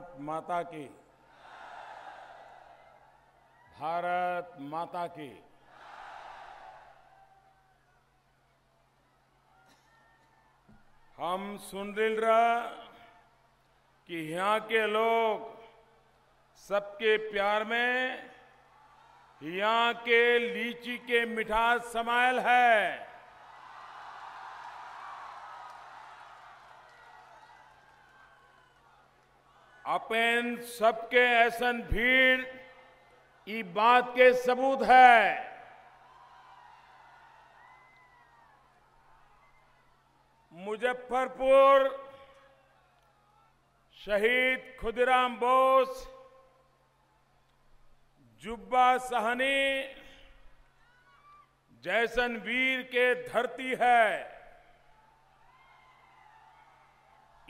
भारत माता की। भारत माता की। हम सुन रहा कि यहाँ के लोग सबके प्यार में यहाँ के लीची के मिठास समायल है। अपेन सबके ऐसन भीड़, ई बात के सबूत है। मुजफ्फरपुर शहीद खुदीराम बोस, जुब्बा सहनी, जैसन वीर के धरती है।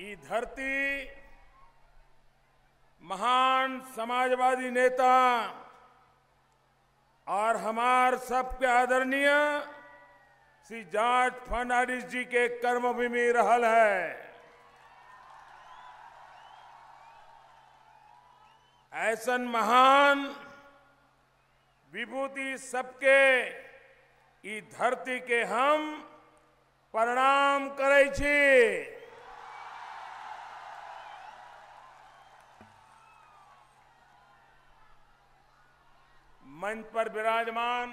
ये धरती महान समाजवादी नेता और हमार सबके आदरणीय श्री जॉर्ज फर्नांडिस जी के कर्मभूमि रहल है। ऐसन महान विभूति सबके धरती के हम प्रणाम करे मंच पर विराजमान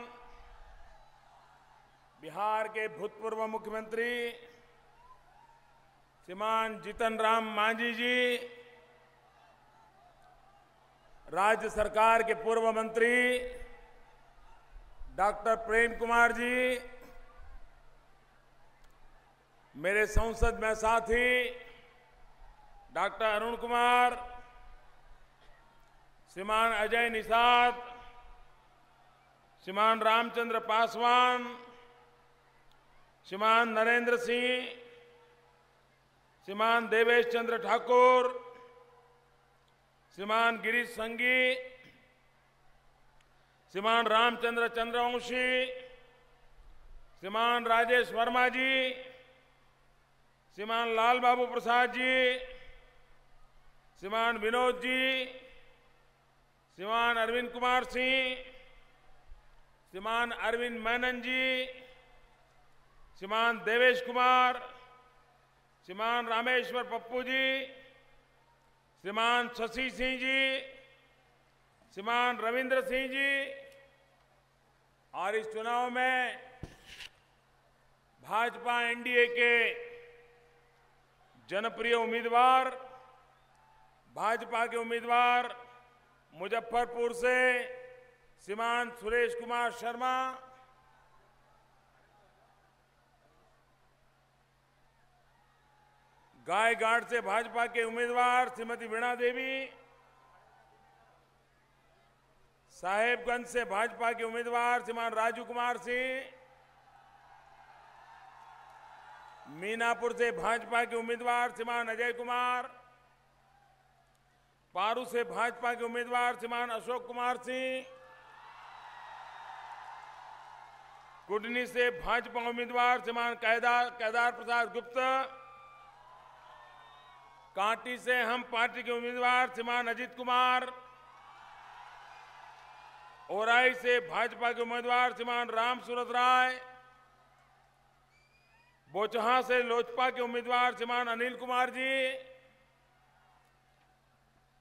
बिहार के भूतपूर्व मुख्यमंत्री श्रीमान जीतन राम मांझी जी, राज्य सरकार के पूर्व मंत्री डॉक्टर प्रेम कुमार जी, मेरे संसद में साथी डॉक्टर अरुण कुमार, श्रीमान अजय निषाद श्रीमान रामचंद्र पासवान, श्रीमान नरेंद्र सिंह, श्रीमान देवेश चंद्र ठाकुर, श्रीमान गिरीश संगी, श्रीमान रामचंद्र चंद्रवंशी, श्रीमान राजेश वर्मा जी, श्रीमान लाल बाबू प्रसाद जी, श्रीमान विनोद जी, श्रीमान अरविंद कुमार सिंह श्रीमान अरविंद मैनन जी, श्रीमान देवेश कुमार, श्रीमान रामेश्वर पप्पू जी, श्रीमान शशि सिंह जी, श्रीमान रविंद्र सिंह जी, और इस चुनाव में भाजपा एनडीए के जनप्रिय उम्मीदवार, भाजपा के उम्मीदवार मुजफ्फरपुर से श्रीमान सुरेश कुमार शर्मा। गायघाट से भाजपा के उम्मीदवार श्रीमती वीणा देवी। साहेबगंज से भाजपा के उम्मीदवार श्रीमान राजू कुमार सिंह। मीनापुर से भाजपा के उम्मीदवार श्रीमान अजय कुमार। पारू से भाजपा के उम्मीदवार श्रीमान अशोक कुमार सिंह। कुडनी से भाजपा उम्मीदवार श्रीमान केदार केदार प्रसाद गुप्ता। कांटी से हम पार्टी के उम्मीदवार श्रीमान अजीत कुमार। ओराई से भाजपा के उम्मीदवार श्रीमान राम सूरत राय। बोचहा से लोजपा के उम्मीदवार श्रीमान अनिल कुमार जी।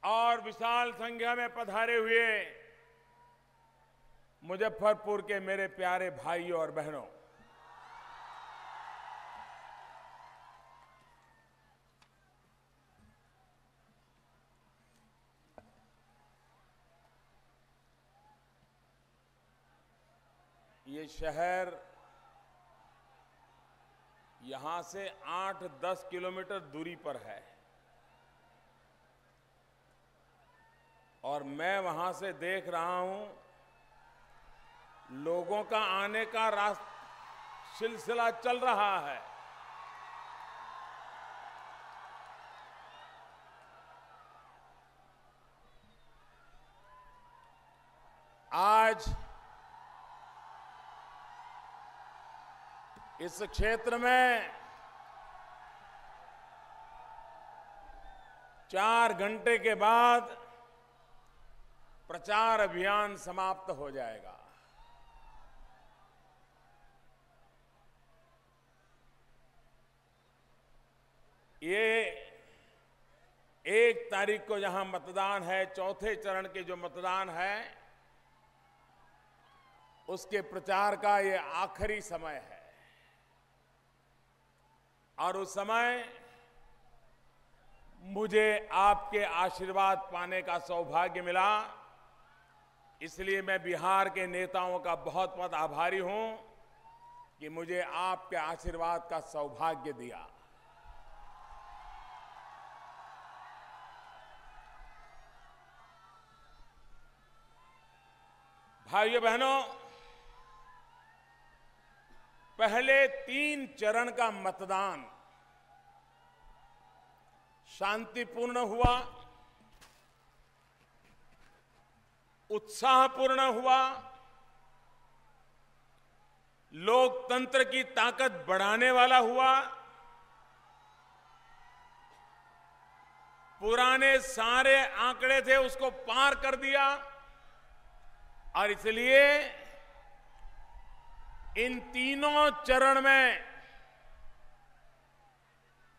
और विशाल संख्या में पधारे हुए मुजफ्फरपुर के मेरे प्यारे भाइयों और बहनों। ये शहर यहाँ से 8-10 किलोमीटर दूरी पर है। और मैं वहाँ से देख रहा हूँ लोगों का आने का रास्ता सिलसिला चल रहा है। आज इस क्षेत्र में चार घंटे के बाद प्रचार अभियान समाप्त हो जाएगा। ये एक तारीख को जहाँ मतदान है, चौथे चरण के जो मतदान है, उसके प्रचार का ये आखिरी समय है। और उस समय मुझे आपके आशीर्वाद पाने का सौभाग्य मिला, इसलिए मैं बिहार के नेताओं का बहुत बहुत आभारी हूँ कि मुझे आपके आशीर्वाद का सौभाग्य दिया। भाइयों बहनों, पहले तीन चरण का मतदान शांतिपूर्ण हुआ, उत्साहपूर्ण हुआ, लोकतंत्र की ताकत बढ़ाने वाला हुआ, पुराने सारे आंकड़े थे उसको पार कर दिया। और इसलिए इन तीनों चरण में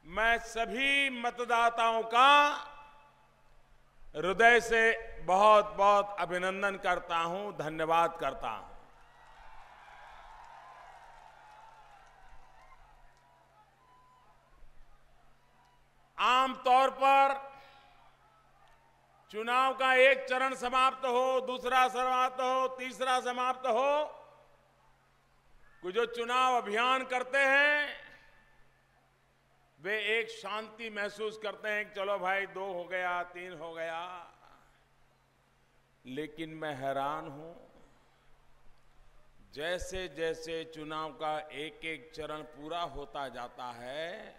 मैं सभी मतदाताओं का हृदय से बहुत बहुत अभिनंदन करता हूँ, धन्यवाद करता हूँ। आमतौर पर चुनाव का एक चरण समाप्त हो, दूसरा समाप्त हो, तीसरा समाप्त हो। जो चुनाव अभियान करते हैं, वे एक शांति महसूस करते हैं कि चलो भाई, दो हो गया, तीन हो गया। लेकिन मैं हैरान हूँ जैसे जैसे चुनाव का एक एक चरण पूरा होता जाता है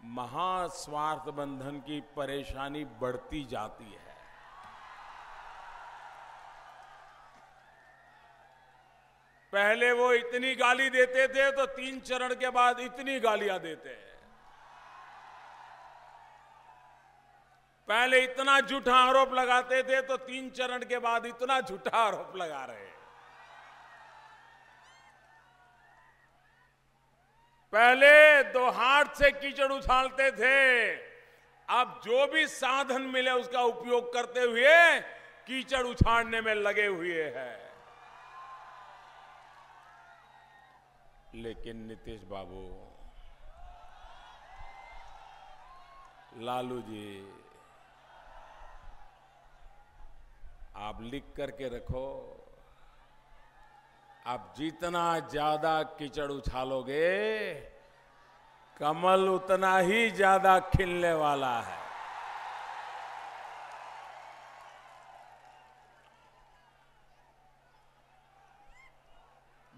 महास्वार्थ बंधन की परेशानी बढ़ती जाती है। पहले वो इतनी गाली देते थे तो तीन चरण के बाद इतनी गालियाँ देते हैं। पहले इतना झूठा आरोप लगाते थे तो तीन चरण के बाद इतना झूठा आरोप लगा रहे हैं। पहले दो हाथ से कीचड़ उछालते थे। अब जो भी साधन मिले उसका उपयोग करते हुए कीचड़ उछाड़ने में लगे हुए हैं। लेकिन नीतीश बाबू, लालू जी, आप लिख करके रखो। आप जितना ज़्यादा कीचड़ उछालोगे, कमल उतना ही ज़्यादा खिलने वाला है।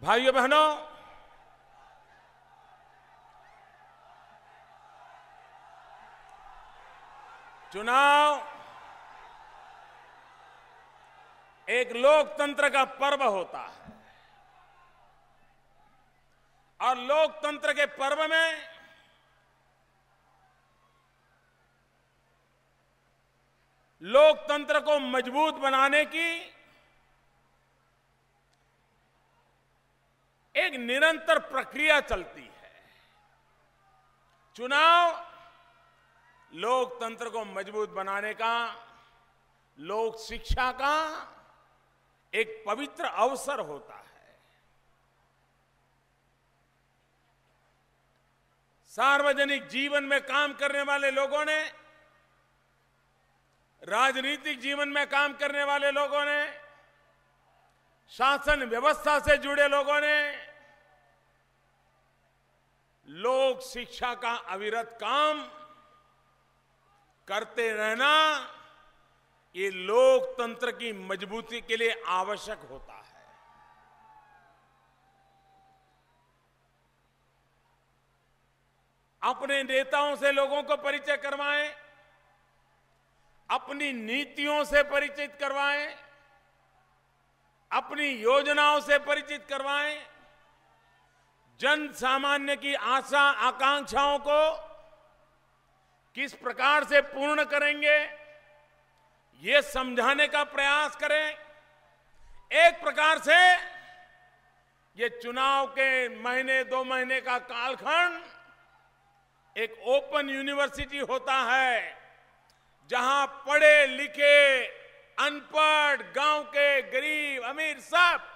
भाइयों बहनों, चुनाव एक लोकतंत्र का पर्व होता है। और लोकतंत्र के पर्व में लोकतंत्र को मज़बूत बनाने की एक निरंतर प्रक्रिया चलती है। चुनाव लोकतंत्र को मज़बूत बनाने का, लोक शिक्षा का एक पवित्र अवसर होता है। सार्वजनिक जीवन में काम करने वाले लोगों ने, राजनीतिक जीवन में काम करने वाले लोगों ने, शासन व्यवस्था से जुड़े लोगों ने, लोक शिक्षा का अविरत काम करते रहना, ये लोकतंत्र की मजबूती के लिए आवश्यक होता है। अपने नेताओं से लोगों को परिचय करवाएँ, अपनी नीतियों से परिचित करवाएँ, अपनी योजनाओं से परिचित करवाएँ। जन सामान्य की आशा, आकांक्षाओं को किस प्रकार से पूर्ण करेंगे, ये समझाने का प्रयास करें। एक प्रकार से ये चुनाव के महीने, दो महीने का कालखंड एक ओपन यूनिवर्सिटी होता है, जहाँ पढ़े लिखे, अनपढ़, गाँव के गरीब, अमीर सब,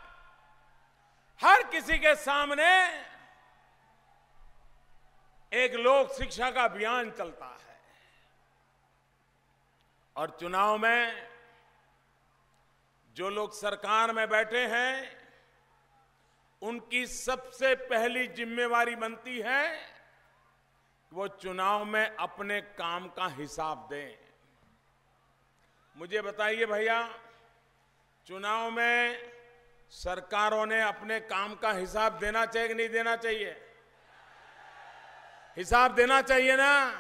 हर किसी के सामने एक लोक शिक्षा का अभियान चलता है। और चुनाव में जो लोग सरकार में बैठे हैं, उनकी सबसे पहली जिम्मेवारी बनती है वो चुनाव में अपने काम का हिसाब दें। मुझे बताइए भैया, चुनाव में सरकारों ने अपने काम का हिसाब देना चाहिए कि नहीं देना चाहिए? हिसाब देना चाहिए ना?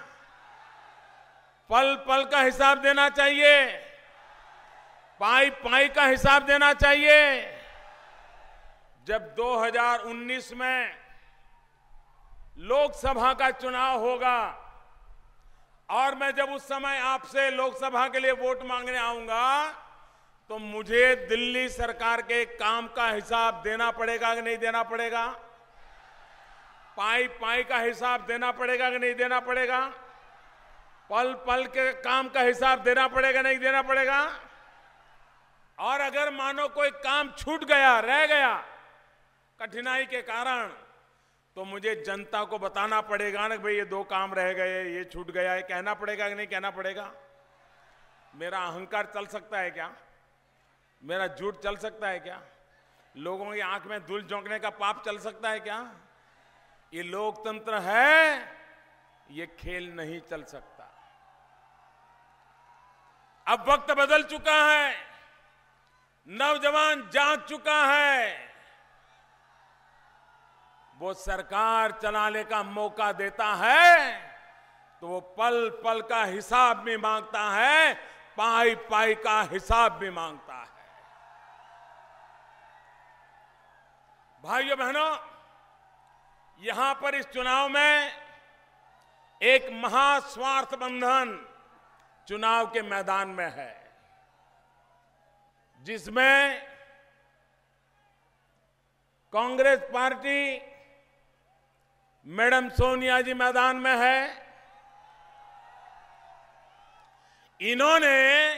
पल पल का हिसाब देना चाहिए। पाई पाई का हिसाब देना चाहिए। जब 2019 में लोकसभा का चुनाव होगा। और मैं जब उस समय आपसे लोकसभा के लिए वोट मांगने आऊँगा तो मुझे दिल्ली सरकार के काम का हिसाब देना पड़ेगा कि नहीं देना पड़ेगा? पाई पाई का हिसाब देना पड़ेगा कि नहीं देना पड़ेगा? पल पल के काम का हिसाब देना पड़ेगा नहीं देना पड़ेगा? और अगर मानो कोई काम छूट गया, रह गया, कठिनाई के कारण तो मुझे जनता को बताना पड़ेगा ना भाई ये दो काम रह गए, ये छूट गया है कहना पड़ेगा कि नहीं कहना पड़ेगा? मेरा अहंकार चल सकता है क्या? मेरा झूठ चल सकता है क्या? लोगों की आँख में धूल झोंकने का पाप चल सकता है क्या? ये लोकतंत्र है, ये खेल नहीं चल सकता। अब वक्त बदल चुका है, नौजवान जाग चुका है। वो सरकार चलाने का मौका देता है तो वो पल पल का हिसाब भी माँगता है पाई पाई का हिसाब भी माँगता है। भाइयों बहनों यहाँ पर इस चुनाव में एक महास्वार्थ बंधन चुनाव के मैदान में है, जिसमें कांग्रेस पार्टी मैडम सोनिया जी मैदान में है। इन्होंने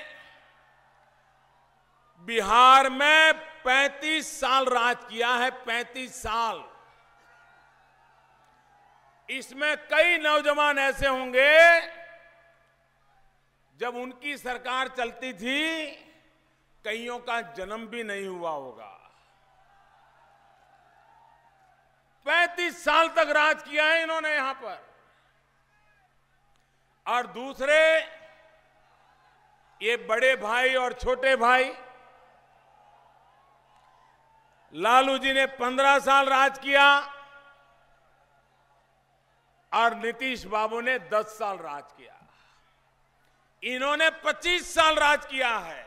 बिहार में 35 साल राज किया है 35 साल। इसमें कई नौजवान ऐसे होंगे, जब उनकी सरकार चलती थी, कईयों का जन्म भी नहीं हुआ होगा। 35 साल तक राज किया है इन्होंने यहाँ पर। और दूसरे, ये बड़े भाई और छोटे भाई, लालू जी ने 15 साल राज किया और नीतीश बाबू ने 10 साल राज किया। इन्होंने 25 साल राज किया है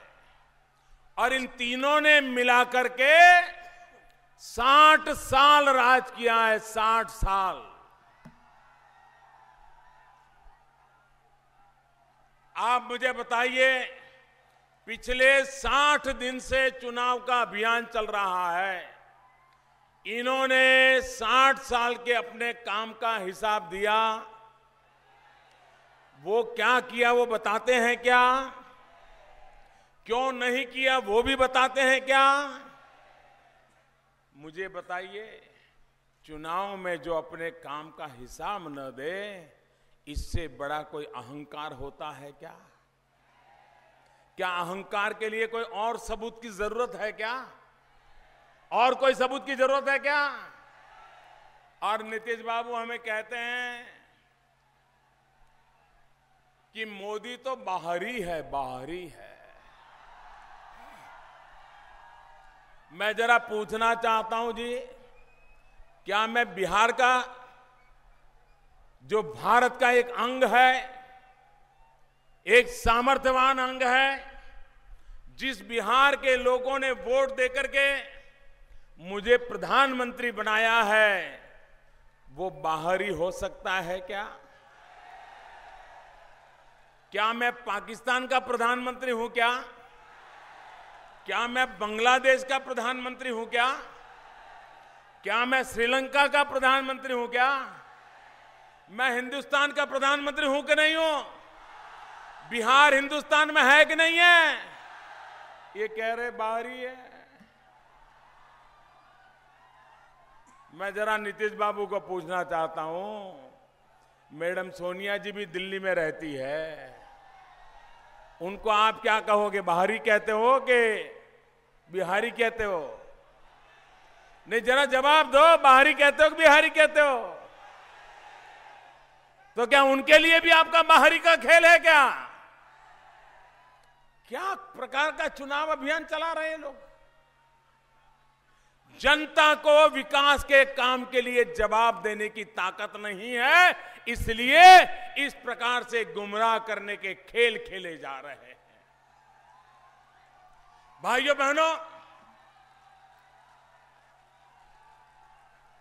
और इन तीनों ने मिलाकर के साठ साल राज किया है, साठ साल। आप मुझे बताइए, पिछले साठ दिन से चुनाव का अभियान चल रहा है। इन्होंने साठ साल के अपने काम का हिसाब दिया। वो क्या किया, वो बताते हैं क्या? क्यों नहीं किया, वो भी बताते हैं क्या? मुझे बताइए, चुनाव में जो अपने काम का हिसाब न दे, इससे बड़ा कोई अहंकार होता है क्या? क्या अहंकार के लिए कोई और सबूत की ज़रूरत है क्या? और कोई सबूत की ज़रूरत है क्या? और नीतीश बाबू हमें कहते हैं कि मोदी तो बाहरी है बाहरी है। मैं जरा पूछना चाहता हूँ जी, क्या मैं बिहार का जो भारत का एक अंग है, एक सामर्थ्यवान अंग है, जिस बिहार के लोगों ने वोट देकर के मुझे प्रधानमंत्री बनाया है, वो बाहरी हो सकता है क्या? क्या मैं पाकिस्तान का प्रधानमंत्री हूँ क्या? क्या मैं बांग्लादेश का प्रधानमंत्री हूँ क्या? क्या मैं श्रीलंका का प्रधानमंत्री हूँ क्या? मैं हिंदुस्तान का प्रधानमंत्री हूँ कि नहीं हूँ? बिहार हिंदुस्तान में है कि नहीं है? ये कह रहे बाहरी है। मैं जरा नीतीश बाबू को पूछना चाहता हूँ। मैडम सोनिया जी भी दिल्ली में रहती है। उनको आप क्या कहोगे? बाहरी कहते हो कि बिहारी कहते हो? नहीं, जरा जवाब दो। बाहरी कहते हो कि बिहारी कहते हो? तो क्या उनके लिए भी आपका बाहरी का खेल है क्या? क्या प्रकार का चुनाव अभियान चला रहे हैं लोग? जनता को विकास के काम के लिए जवाब देने की ताकत नहीं है, इसलिए इस प्रकार से गुमराह करने के खेल खेले जा रहे हैं। भाइयों, बहनों,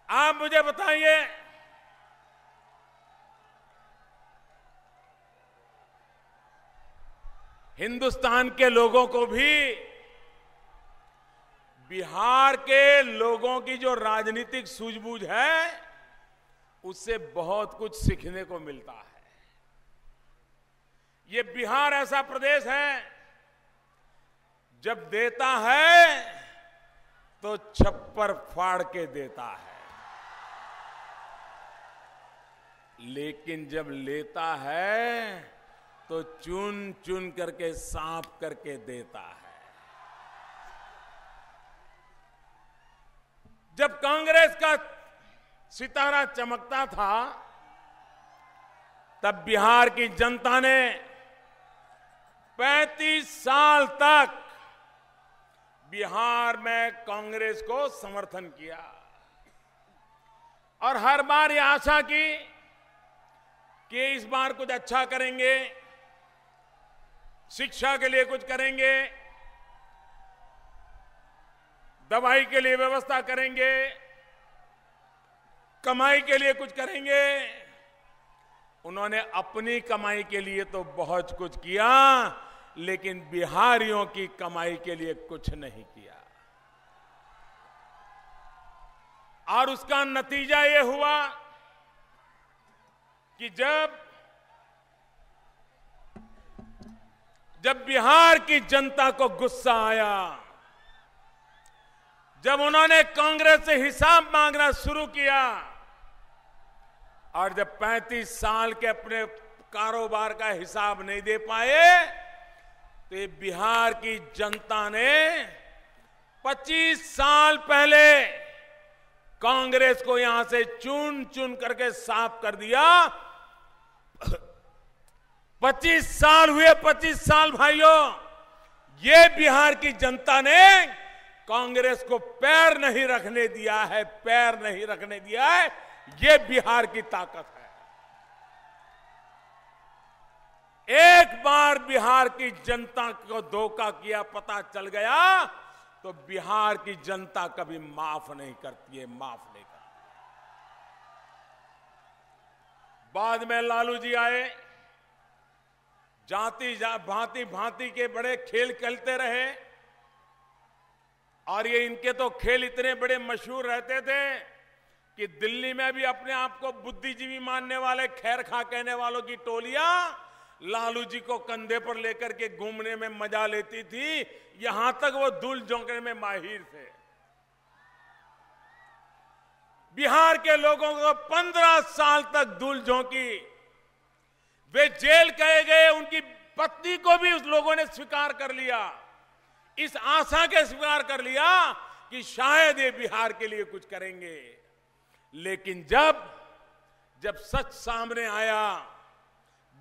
आप मुझे बताइए, हिंदुस्तान के लोगों को भी बिहार के लोगों की जो राजनीतिक सूझबूझ है, उससे बहुत कुछ सीखने को मिलता है। ये बिहार ऐसा प्रदेश है, जब देता है तो छप्पर फाड़ के देता है। लेकिन जब लेता है तो चुन चुन करके साफ़ करके देता है। जब कांग्रेस का सितारा चमकता था, तब बिहार की जनता ने 35 साल तक बिहार में कांग्रेस को समर्थन किया। और हर बार यह आशा की कि इस बार कुछ अच्छा करेंगे, शिक्षा के लिए कुछ करेंगे दवाई के लिए व्यवस्था करेंगे, कमाई के लिए कुछ करेंगे। उन्होंने अपनी कमाई के लिए तो बहुत कुछ किया, लेकिन बिहारियों की कमाई के लिए कुछ नहीं किया। और उसका नतीजा यह हुआ कि जब जब बिहार की जनता को गुस्सा आया जब उन्होंने कांग्रेस से हिसाब मांगना शुरू किया और जब 35 साल के अपने कारोबार का हिसाब नहीं दे पाए तो ये बिहार की जनता ने 25 साल पहले कांग्रेस को यहाँ से चुन चुन करके साफ़ कर दिया। 25 साल हुए 25 साल भाइयों, ये बिहार की जनता ने कांग्रेस को पैर नहीं रखने दिया है पैर नहीं रखने दिया है ये बिहार की ताकत है। एक बार बिहार की जनता को धोखा किया पता चल गया तो बिहार की जनता कभी माफ़ नहीं करती है माफ़ नहीं करती। बाद में लालू जी आए जाति जा, भांति भांति के बड़े खेल खेलते रहे और ये इनके तो खेल इतने बड़े मशहूर रहते थे कि दिल्ली में भी अपने आप को बुद्धिजीवी मानने वाले, खैर खा कहने वालों की टोलियाँ लालू जी को कंधे पर लेकर के घूमने में मज़ा लेती थी। यहाँ तक वो धूल झोंकने में माहिर थे। बिहार के लोगों को पंद्रह साल तक धूल झोंकी। वे जेल कहे गए, उनकी पत्नी को भी उस लोगों ने स्वीकार कर लिया। इस आशा के स्वीकार कर लिया कि शायद ये बिहार के लिए कुछ करेंगे। लेकिन जब जब सच सामने आया,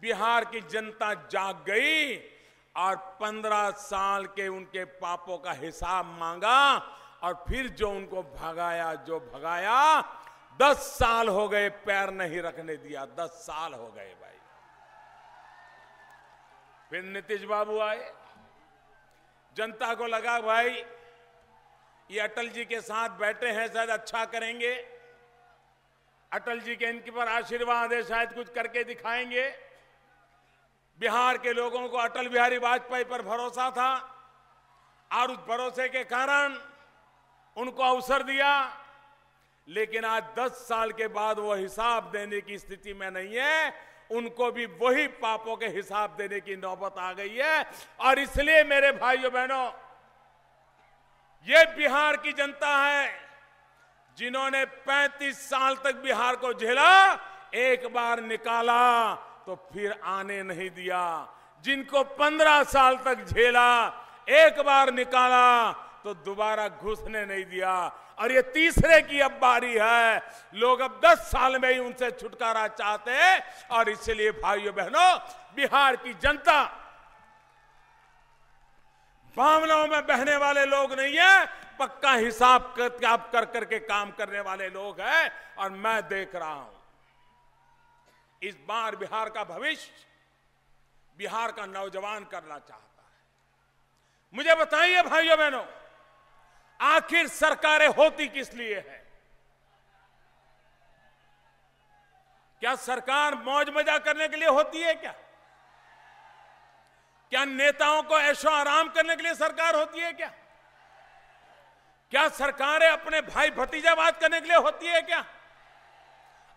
बिहार की जनता जाग गई और पंद्रह साल के उनके पापों का हिसाब मांगा और फिर जो उनको भगाया, जो भगाया, दस साल हो गए पैर नहीं रखने दिया। दस साल हो गए भाई। फिर नीतीश बाबू आए। जनता को लगा, भाई, ये अटल जी के साथ बैठे हैं, शायद अच्छा करेंगे। अटल जी के इनके पर आशीर्वाद है, शायद कुछ करके दिखाएँगे। बिहार के लोगों को अटल बिहारी वाजपेयी पर भरोसा था और उस भरोसे के कारण उनको अवसर दिया। लेकिन आज 10 साल के बाद वो हिसाब देने की स्थिति में नहीं है। उनको भी वही पापों के हिसाब देने की नौबत आ गई है। और इसलिए मेरे भाइयों बहनों, ये बिहार की जनता है जिन्होंने 35 साल तक बिहार को झेला, एक बार निकाला तो फिर आने नहीं दिया। जिनको 15 साल तक झेला, एक बार निकाला तो दोबारा घुसने नहीं दिया। और ये तीसरे की अब बारी है। लोग अब 10 साल में ही उनसे छुटकारा चाहते हैं। और इसलिए भाइयों बहनों, बिहार की जनता भावनाओं में बहने वाले लोग नहीं है। पक्का हिसाब किताब कर करके काम करने वाले लोग हैं। और मैं देख रहा हूँ, इस बार बिहार का भविष्य बिहार का नौजवान करना चाहता है। मुझे बताइए भाइयों बहनों आखिर सरकारें होती किस लिए है? क्या सरकार मौज मज़ा करने के लिए होती है क्या? क्या नेताओं को ऐशो आराम करने के लिए सरकार होती है क्या? क्या सरकारें अपने भाई भतीजावाद करने के लिए होती है क्या?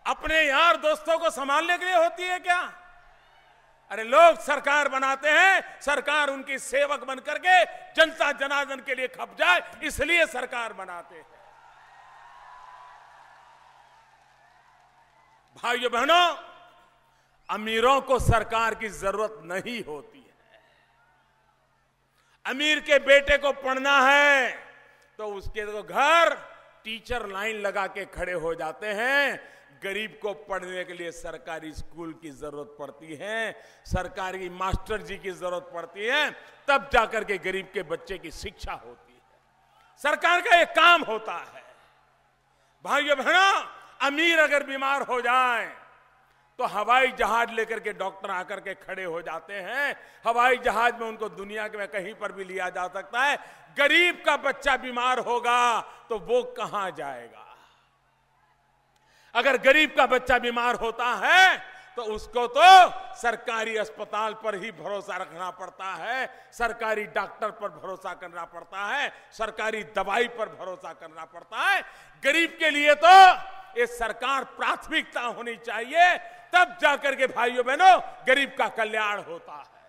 अपने यार दोस्तों को संभालने के लिए होती है क्या? अरे लोग सरकार बनाते हैं, सरकार उनकी सेवक बन करके जनता जनार्दन के लिए खप जाए, इसलिए सरकार बनाते हैं। भाइयों बहनों अमीरों को सरकार की ज़रूरत नहीं होती है। अमीर के बेटे को पढ़ना है तो उसके तो घर टीचर लाइन लगा के खड़े हो जाते हैं गरीब को पढ़ने के लिए सरकारी स्कूल की ज़रूरत पड़ती है, सरकारी मास्टर जी की ज़रूरत पड़ती है, तब जाकर के गरीब के बच्चे की शिक्षा होती है। सरकार का एक काम होता है। भाइयों बहनों, अमीर अगर बीमार हो जाए तो हवाई जहाज़ लेकर के डॉक्टर आकर के खड़े हो जाते हैं। हवाई जहाज़ में उनको दुनिया के में कहीं पर भी लिया जा सकता है। गरीब का बच्चा बीमार होगा तो वो कहाँ जाएगा? अगर गरीब का बच्चा बीमार होता है तो उसको तो सरकारी अस्पताल पर ही भरोसा रखना पड़ता है, सरकारी डॉक्टर पर भरोसा करना पड़ता है, सरकारी दवाई पर भरोसा करना पड़ता है। गरीब के लिए तो ये सरकार प्राथमिकता होनी चाहिए, तब जाकर के भाइयों बहनों, गरीब का कल्याण होता है।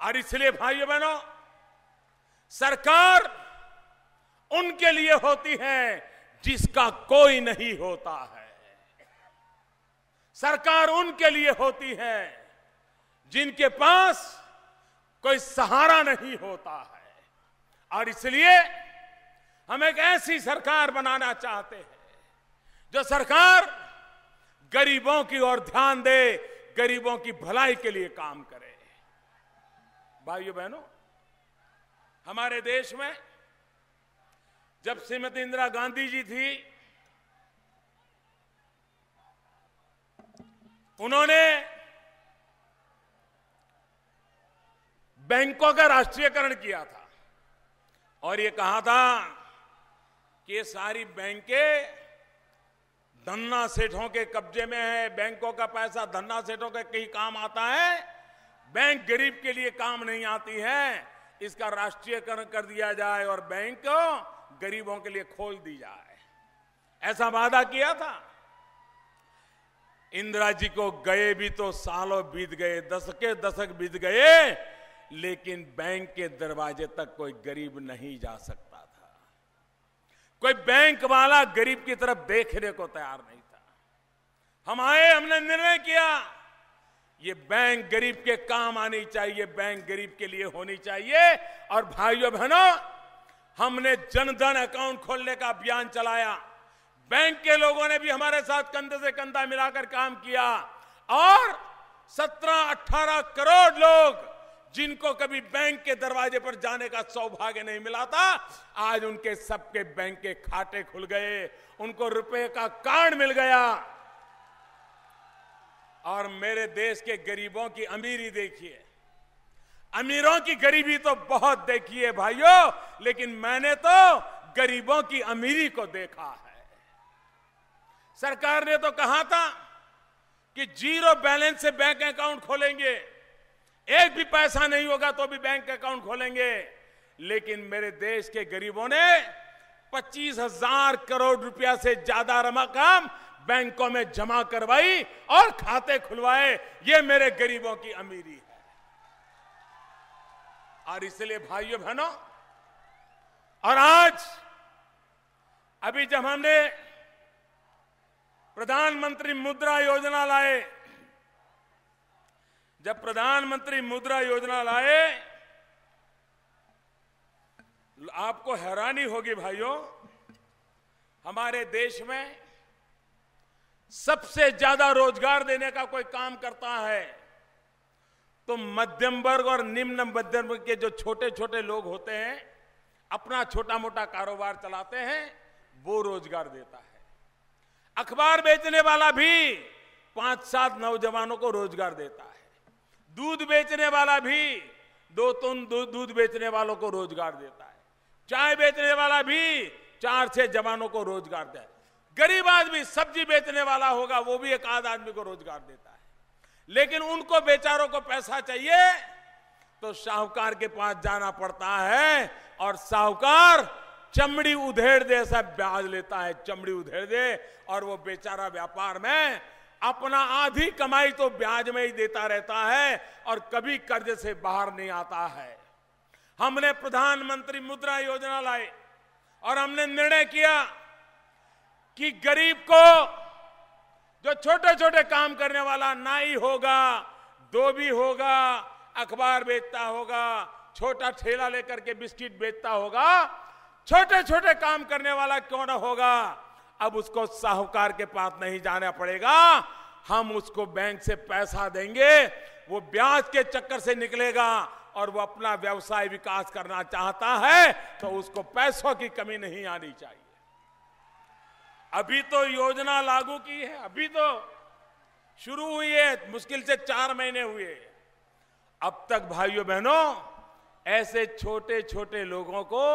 और इसलिए भाइयों बहनों, सरकार उनके लिए होती है, जिसका कोई नहीं होता है। सरकार उनके लिए होती है, जिनके पास कोई सहारा नहीं होता है। और इसलिए हम एक ऐसी सरकार बनाना चाहते हैं, जो सरकार गरीबों की ओर ध्यान दे, गरीबों की भलाई के लिए काम करे। भाइयों बहनों हमारे देश में जब श्रीमती इंदिरा गांधी जी थी, उन्होंने बैंकों का राष्ट्रीयकरण किया था। और ये कहा था कि ये सारी बैंकें धन्ना सेठों के कब्जे में है, बैंकों का पैसा धन्ना सेठों के कहीं काम आता है, बैंक गरीब के लिए काम नहीं आती है, इसका राष्ट्रीयकरण कर दिया जाए और बैंक गरीबों के लिए खोल दी जाए। ऐसा वादा किया था। इंदिरा जी को गए भी तो सालों बीत गए, दशके दशक बीत गए, लेकिन बैंक के दरवाजे तक कोई गरीब नहीं जा सकता था। कोई बैंक वाला गरीब की तरफ़ देखने को तैयार नहीं था। हम आए, हमने निर्णय किया, ये बैंक गरीब के काम आनी चाहिए, बैंक गरीब के लिए होनी चाहिए, और भाइयों बहनों हमने जनधन अकाउंट खोलने का अभियान चलाया। बैंक के लोगों ने भी हमारे साथ कंधे से कंधा मिलाकर काम किया। और 17-18 करोड़ लोग जिनको कभी बैंक के दरवाजे पर जाने का सौभाग्य नहीं मिला था, आज उनके सबके बैंक के खाते खुल गए। उनको रुपए का कार्ड मिल गया। और मेरे देश के गरीबों की अमीरी देखिए। अमीरों की गरीबी तो बहुत देखी है भाइयों, लेकिन मैंने तो गरीबों की अमीरी को देखा है। सरकार ने तो कहा था कि ज़ीरो बैलेंस से बैंक अकाउंट खोलेंगे। एक भी पैसा नहीं होगा तो भी बैंक अकाउंट खोलेंगे। लेकिन मेरे देश के गरीबों ने पच्चीस हज़ार करोड़ रुपया से ज़्यादा रकम बैंकों में जमा करवाई और खाते खुलवाए। ये मेरे गरीबों की अमीरी है। और इसलिए भाइयों बहनों, और आज, अभी जब हमने प्रधानमंत्री मुद्रा योजना लाए, जब प्रधानमंत्री मुद्रा योजना लाए, आपको हैरानी होगी भाइयों, हमारे देश में सबसे ज़्यादा रोज़गार देने का कोई काम करता है। तो मध्यम वर्ग और निम्न मध्यम वर्ग के जो छोटे छोटे लोग होते हैं, अपना छोटा मोटा कारोबार चलाते हैं, वो रोज़गार देता है। अखबार बेचने वाला भी पाँच सात नौजवानों को रोज़गार देता है। दूध बेचने वाला भी दो तुम दूध बेचने वालों को रोज़गार देता है। चाय बेचने वाला भी चार, छह जवानों को रोज़गार दे। गरीब आदमी सब्ज़ी बेचने वाला होगा, वो भी एक आध आदमी को रोज़गार देता है। लेकिन उनको बेचारों को पैसा चाहिए तो साहूकार के पास जाना पड़ता है और साहूकार चमड़ी उधेड़ दे ऐसा ब्याज लेता है, चमड़ी उधेड़ दे और वो बेचारा व्यापार में अपना आधी कमाई तो ब्याज में ही देता रहता है और कभी कर्ज से बाहर नहीं आता है। हमने प्रधानमंत्री मुद्रा योजना लाई और हमने निर्णय किया कि गरीब को जो छोटे छोटे काम करने वाला नाई होगा, धोबी होगा, अखबार बेचता होगा, छोटा ठेला लेकर के बिस्किट बेचता होगा, छोटे छोटे काम करने वाला क्यों ना होगा? अब उसको साहूकार के पास नहीं जाना पड़ेगा। हम उसको बैंक से पैसा देंगे, वो ब्याज के चक्कर से निकलेगा और वो अपना व्यवसाय विकास करना चाहता है तो उसको पैसों की कमी नहीं आनी चाहिए। अभी तो योजना लागू की है, अभी तो शुरू हुई है, मुश्किल से चार महीने हुए। अब तक भाइयों बहनों, ऐसे छोटे छोटे लोगों को,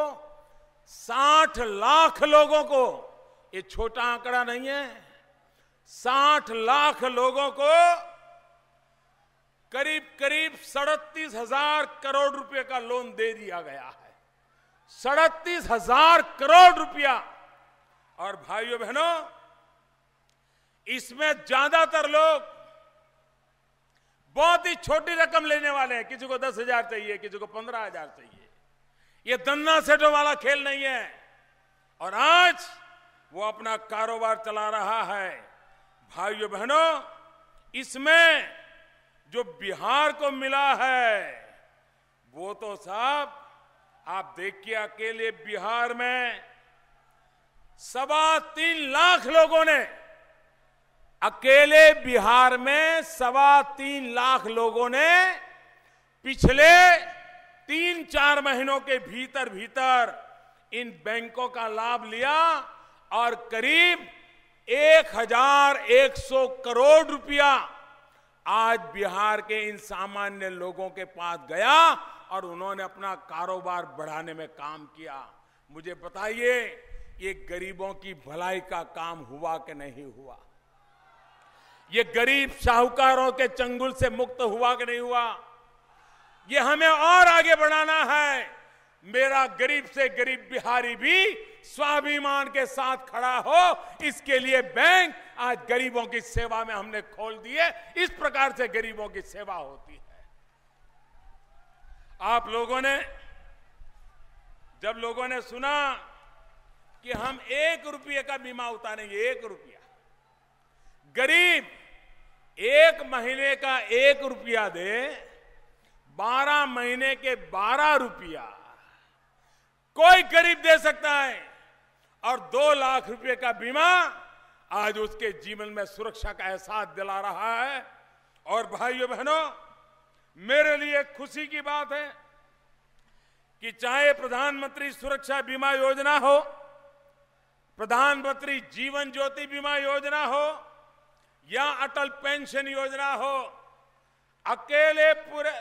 साठ लाख लोगों को, ये छोटा आंकड़ा नहीं है, साठ लाख लोगों को करीब करीब सड़तीस हज़ार करोड़ रुपए का लोन दे दिया गया है। सड़तीस हज़ार करोड़ रुपया और भाइयों बहनों, इसमें ज़्यादातर लोग बहुत ही छोटी रकम लेने वाले हैं। किसी को दस हज़ार चाहिए, किसी को पंद्रह हज़ार चाहिए। ये दन्ना सेटों वाला खेल नहीं है। और आज वो अपना कारोबार चला रहा है। भाइयों बहनों, इसमें जो बिहार को मिला है, वो तो साहब, आप देखिए अकेले बिहार में सवा तीन लाख लोगों ने अकेले बिहार में सवा तीन लाख लोगों ने पिछले तीन चार महीनों के भीतर भीतर इन बैंकों का लाभ लिया और करीब एक हज़ार एक सौ करोड़ रुपया आज बिहार के इन सामान्य लोगों के पास गया और उन्होंने अपना कारोबार बढ़ाने में काम किया। मुझे बताइए ये गरीबों की भलाई का काम हुआ कि नहीं हुआ? ये गरीब साहूकारों के चंगुल से मुक्त हुआ कि नहीं हुआ? ये हमें और आगे बढ़ाना है। मेरा गरीब से गरीब बिहारी भी स्वाभिमान के साथ खड़ा हो, इसके लिए बैंक आज गरीबों की सेवा में हमने खोल दिए। इस प्रकार से गरीबों की सेवा होती है। आप लोगों ने, जब लोगों ने सुना कि हम एक रुपये का बीमा उतारेंगे, एक रुपया। गरीब एक महीने का एक रुपया दे, बारह महीने के बारह रुपया। कोई गरीब दे सकता है और दो लाख रुपए का बीमा आज उसके जीवन में सुरक्षा का एहसास दिला रहा है। और भाइयों बहनों, मेरे लिए खुशी की बात है कि चाहे प्रधानमंत्री सुरक्षा बीमा योजना हो प्रधानमंत्री जीवन ज्योति बीमा योजना हो या अटल पेंशन योजना हो, अकेले पूरे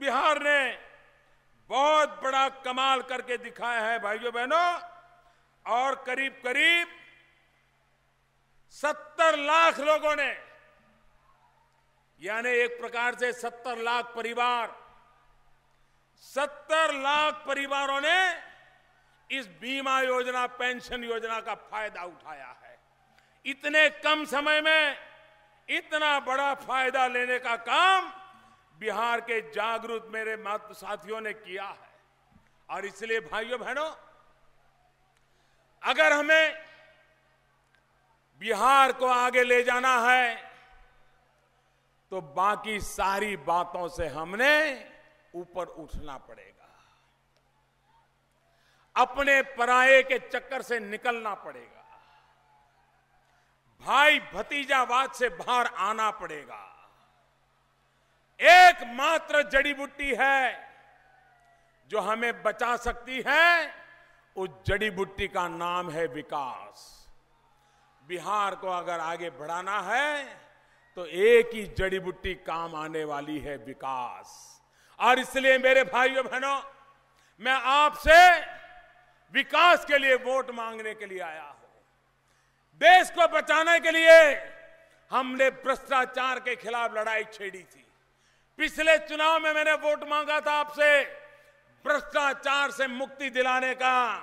बिहार ने बहुत बड़ा कमाल करके दिखाया है भाइयों बहनों, और करीब करीब सत्तर लाख लोगों ने, यानी एक प्रकार से सत्तर लाख परिवार, सत्तर लाख परिवारों ने इस बीमा योजना, पेंशन योजना का फ़ायदा उठाया है। इतने कम समय में इतना बड़ा फ़ायदा लेने का काम बिहार के जागरूक मेरे मातृ साथियों ने किया है। और इसलिए भाइयों बहनों, अगर हमें बिहार को आगे ले जाना है तो बाकी सारी बातों से हमने ऊपर उठना पड़ेगा। अपने पराये के चक्कर से निकलना पड़ेगा। भाई भतीजावाद से बाहर आना पड़ेगा। एकमात्र जड़ी बूटी है जो हमें बचा सकती है, उस जड़ी बूटी का नाम है विकास। बिहार को अगर आगे बढ़ाना है तो एक ही जड़ी बूटी काम आने वाली है विकास। और इसलिए मेरे भाइयों बहनों, मैं आपसे विकास के लिए वोट मांगने के लिए आया हो। देश को बचाने के लिए हमने भ्रष्टाचार के खिलाफ लड़ाई छेड़ी थी। पिछले चुनाव में मैंने वोट मांगा था आपसे। भ्रष्टाचार से मुक्ति दिलाने का।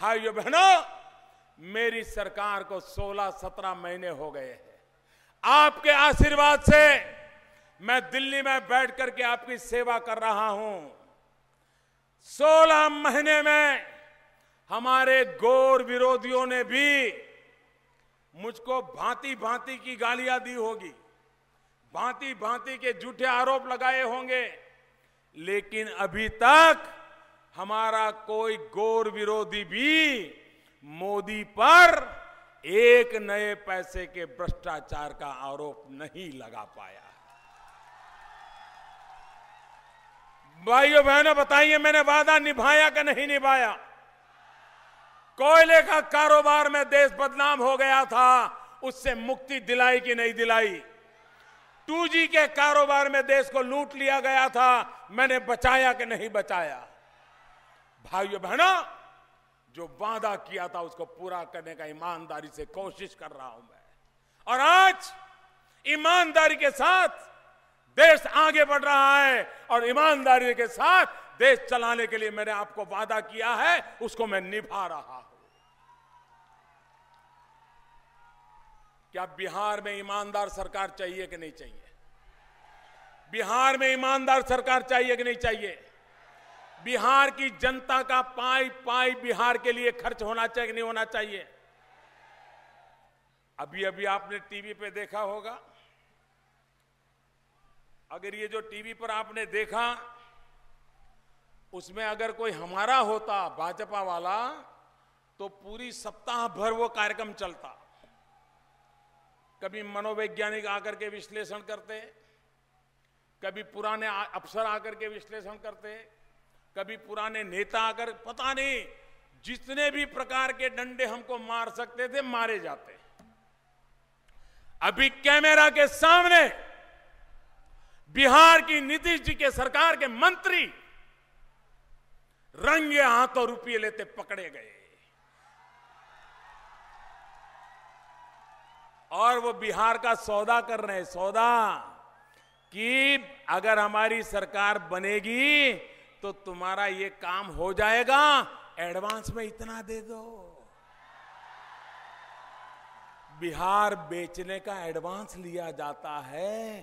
भाइयों बहनों, मेरी सरकार को 16-17 महीने हो गए हैं। आपके आशीर्वाद से मैं दिल्ली में बैठ करके आपकी सेवा कर रहा हूँ। 16 महीने में हमारे गौर विरोधियों ने भी मुझको भांति भांति की गालियाँ दी होगी। भांति भांति के झूठे आरोप लगाए होंगे। लेकिन अभी तक हमारा कोई गौर विरोधी भी मोदी पर एक नए पैसे के भ्रष्टाचार का आरोप नहीं लगा पाया। भाइयों बहनों बताइए मैंने वादा निभाया कि नहीं निभाया? कोयले का कारोबार में देश बदनाम हो गया था, उससे मुक्ति दिलाई कि नहीं दिलाई? टू जी के कारोबार में देश को लूट लिया गया था, मैंने बचाया कि नहीं बचाया? भाइयों, बहनों, जो वादा किया था उसको पूरा करने का ईमानदारी से कोशिश कर रहा हूँ मैं। और आज ईमानदारी के साथ देश आगे बढ़ रहा है और ईमानदारी के साथ देश चलाने के लिए मैंने आपको वादा किया है, उसको मैं निभा रहा हूँ। क्या बिहार में ईमानदार सरकार चाहिए कि नहीं चाहिए? बिहार में ईमानदार सरकार चाहिए कि नहीं चाहिए? बिहार की जनता का पाई पाई बिहार के लिए खर्च होना चाहिए कि नहीं होना चाहिए? अभी अभी आपने टीवी पे देखा होगा। अगर ये जो टीवी पर आपने देखा, उसमें अगर कोई हमारा होता भाजपा वाला तो पूरी सप्ताह भर वो कार्यक्रम चलता। कभी मनोवैज्ञानिक आकर के विश्लेषण करते, कभी पुराने अफसर आकर के विश्लेषण करते, कभी पुराने नेता आकर, पता नहीं, जितने भी प्रकार के डंडे हमको मार सकते थे, मारे जाते। अभी कैमरा के सामने बिहार की नीतीश जी के सरकार के मंत्री रंगे हाथों रुपये लेते पकड़े गए। और वो बिहार का सौदा कर रहे हैं, सौदा कि अगर हमारी सरकार बनेगी तो तुम्हारा ये काम हो जाएगा, एडवांस में इतना दे दो। बिहार बेचने का एडवांस लिया जाता है,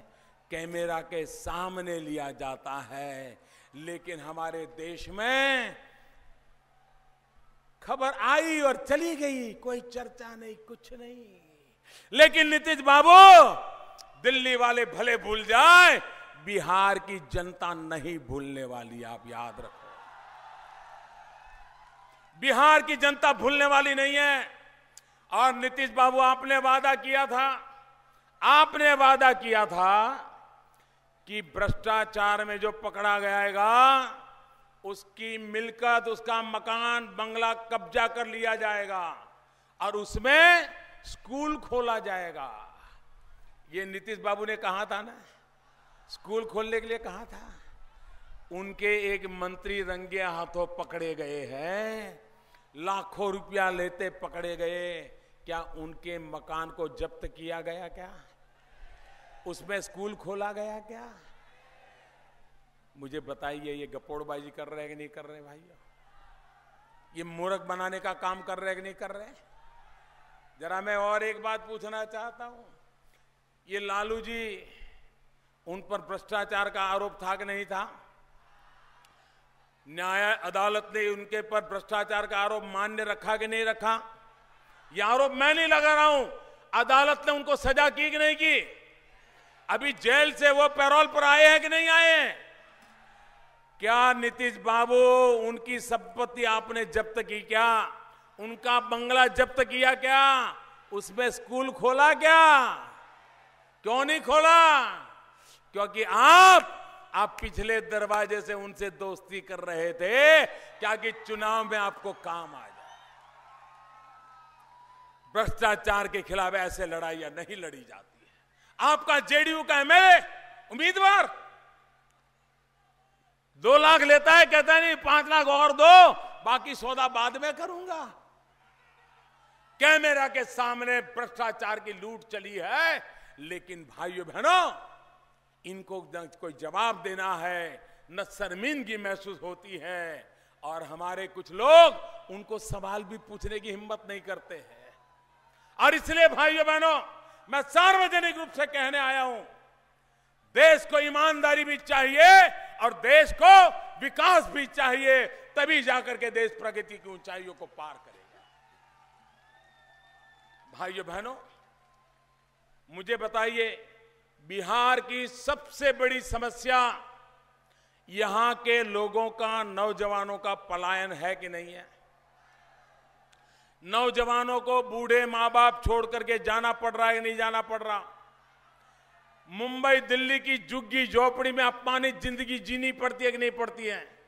कैमरा के सामने लिया जाता है, लेकिन हमारे देश में खबर आई और चली गई, कोई चर्चा नहीं, कुछ नहीं। लेकिन नीतीश बाबू, दिल्ली वाले भले भूल जाए, बिहार की जनता नहीं भूलने वाली, आप याद रखो। बिहार की जनता भूलने वाली नहीं है। और नीतीश बाबू, आपने वादा किया था, आपने वादा किया था कि भ्रष्टाचार में जो पकड़ा गयागा उसकी मिलकत, उसका मकान, बंगला कब्जा कर लिया जाएगा। और उसमें स्कूल खोला जाएगा। ये नीतीश बाबू ने कहा था ना, स्कूल खोलने के लिए कहा था, उनके एक मंत्री रंगे हाथों पकड़े गए हैं, लाखों रुपया लेते पकड़े गए। क्या उनके मकान को जब्त किया गया क्या? उसमें स्कूल खोला गया क्या? मुझे बताइए, ये गपोड़बाजी कर रहे हैं कि नहीं कर रहे भाइयों? ये मूर्ख बनाने का काम कर रहे हैं कि नहीं कर रहे जरा मैं और एक बात पूछना चाहता हूँ। ये लालू जी, उन पर भ्रष्टाचार का आरोप था कि नहीं था? न्याय अदालत ने उनके पर भ्रष्टाचार का आरोप मान्य रखा कि नहीं रखा? यह आरोप मैं नहीं लगा रहा हूँ। अदालत ने उनको सजा की कि नहीं की? अभी जेल से वो पैरोल पर आए हैं कि नहीं आए हैं? क्या नीतीश बाबू, उनकी संपत्ति आपने जब्त की क्या? उनका बंगला जब्त किया क्या? उसमें स्कूल खोला क्या? क्यों नहीं खोला? क्योंकि आप आप पिछले दरवाजे से उनसे दोस्ती कर रहे थे, क्या कि चुनाव में आपको काम आ जाए। भ्रष्टाचार के खिलाफ ऐसे लड़ाइयाँ नहीं लड़ी जाती है। आपका जेडीयू का एमएलए, उम्मीदवार। दो लाख लेता है, कहता है, नहीं, पाँच लाख और दो, बाकी सौदा बाद में करूँगा। कैमरा के सामने भ्रष्टाचार की लूट चली है, लेकिन भाइयों बहनों, इनको कोई जवाब देना है, न शर्मिंदगी महसूस होती है। और हमारे कुछ लोग उनको सवाल भी पूछने की हिम्मत नहीं करते हैं। और इसलिए भाइयों बहनों, मैं सार्वजनिक रूप से कहने आया हूँ, देश को ईमानदारी भी चाहिए और देश को विकास भी चाहिए, तभी जाकर के देश प्रगति की ऊंचाइयों को पार करेगा भाइयों, बहनों, मुझे बताइए, बिहार की सबसे बड़ी समस्या यहाँ के लोगों का, नौजवानों का पलायन है कि नहीं है? नौजवानों को बूढ़े माँ बाप छोड़ करके जाना पड़ रहा है कि नहीं जाना पड़ रहा? मुंबई, दिल्ली की जुग्गी झोपड़ी में अपमानित ज़िंदगी जीनी पड़ती है कि नहीं पड़ती है?